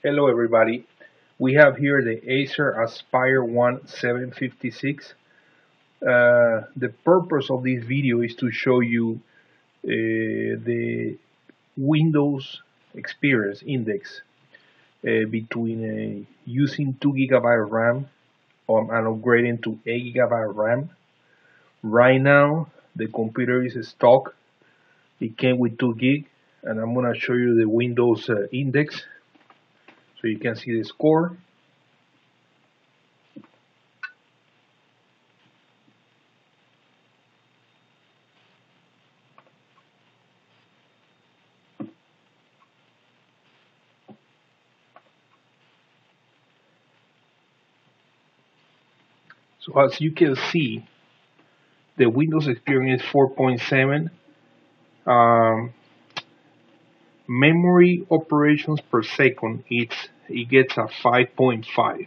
Hello everybody. We have here the Acer Aspire One 756. Uh, the purpose of this video is to show you uh, the Windows experience index uh, between uh, using 2 gigabyte RAM um, and upgrading to 8 gigabyte RAM. Right now the computer is stock. It came with 2 gig and I'm gonna show you the Windows uh, index so you can see the score. So as you can see the Windows Experience 4.7 um, memory operations per second it's it gets a 5.5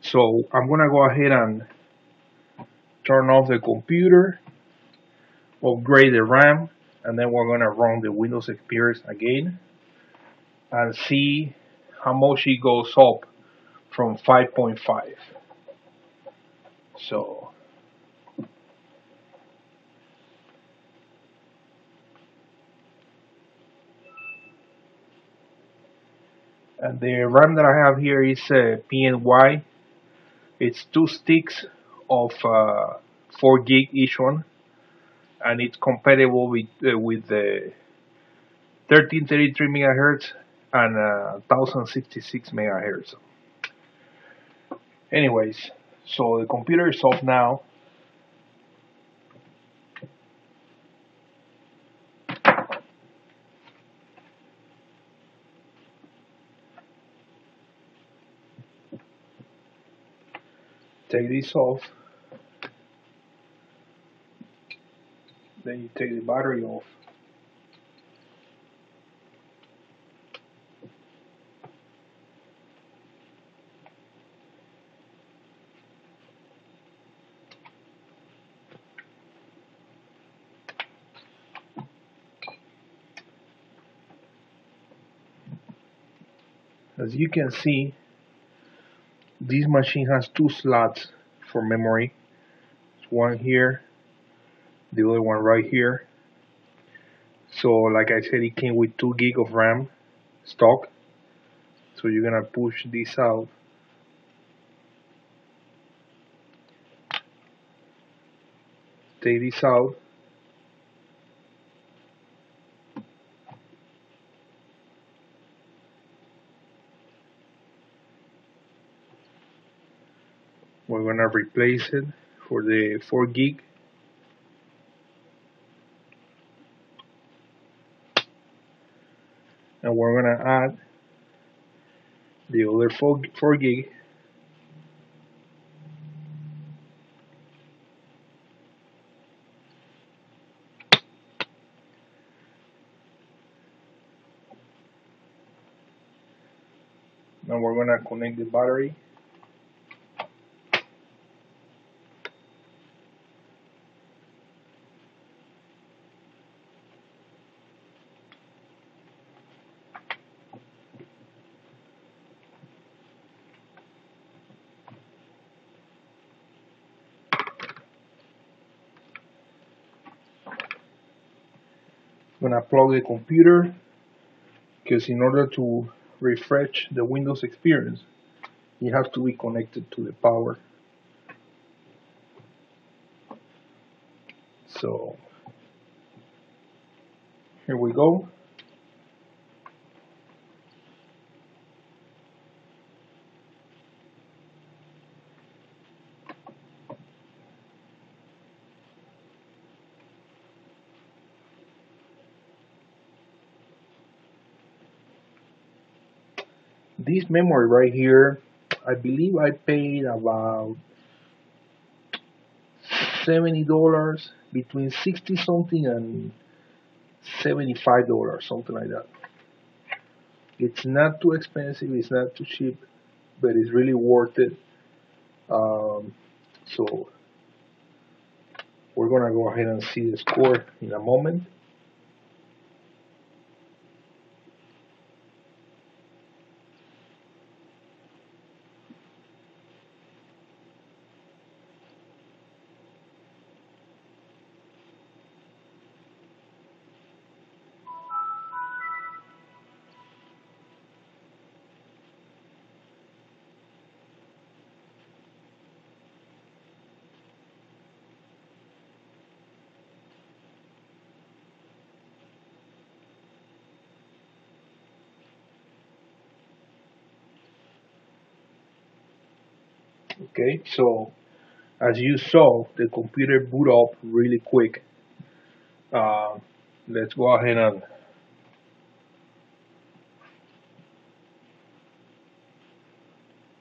so I'm gonna go ahead and turn off the computer upgrade the RAM and then we're gonna run the Windows Experience again and see how much it goes up from 5.5 so the RAM that I have here is uh, PNY. It's two sticks of uh, 4 gig each one, and it's compatible with uh, with the 1333 megahertz and uh, 1066 megahertz. Anyways, so the computer is off now. Take this off. Then you take the battery off. As you can see this machine has two slots for memory. One here the other one right here. So like I said it came with 2 gig of RAM stock. So you're gonna push this out. Take this out we're gonna replace it for the 4 gig. And we're gonna add the other 4, 4 gig. Now we're gonna connect the battery I'm gonna plug the computer because in order to refresh the Windows experience you have to be connected to the power. So here we go this memory right here I believe I paid about $70 between 60 something and $75 something like that. It's not too expensive it's not too cheap but it's really worth it. Um, so we're gonna go ahead and see the score in a moment Okay, so as you saw, the computer boot up really quick. Uh, let's go ahead and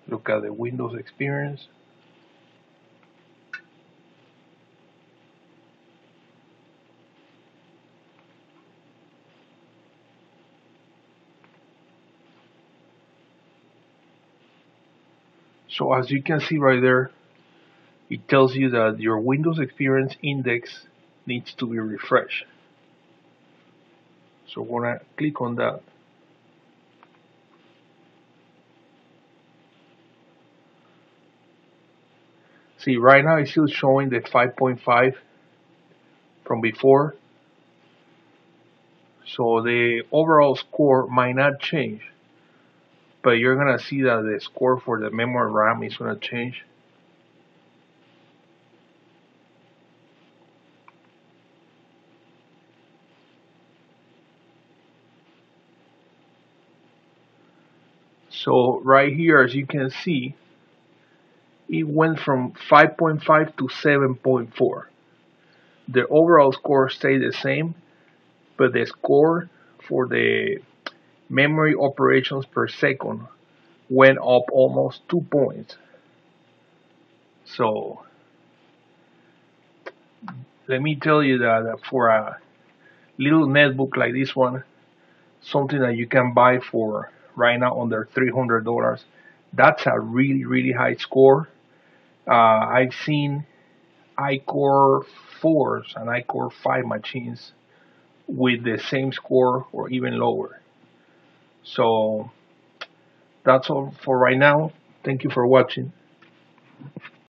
look at the Windows experience. So as you can see right there, it tells you that your Windows Experience Index needs to be refreshed. So we're gonna click on that. See, right now it's still showing the 5.5 from before. So the overall score might not change, but you're gonna see that the score for the memory RAM is gonna change. So right here, as you can see, it went from 5.5 to 7.4. The overall score stayed the same, but the score for the memory operations per second went up almost two points. So let me tell you that for a little netbook like this one, something that you can buy for right now under $300, that's a really, really high score. Uh, I've seen iCore 4s and iCore 5 machines with the same score or even lower. So that's all for right now. Thank you for watching.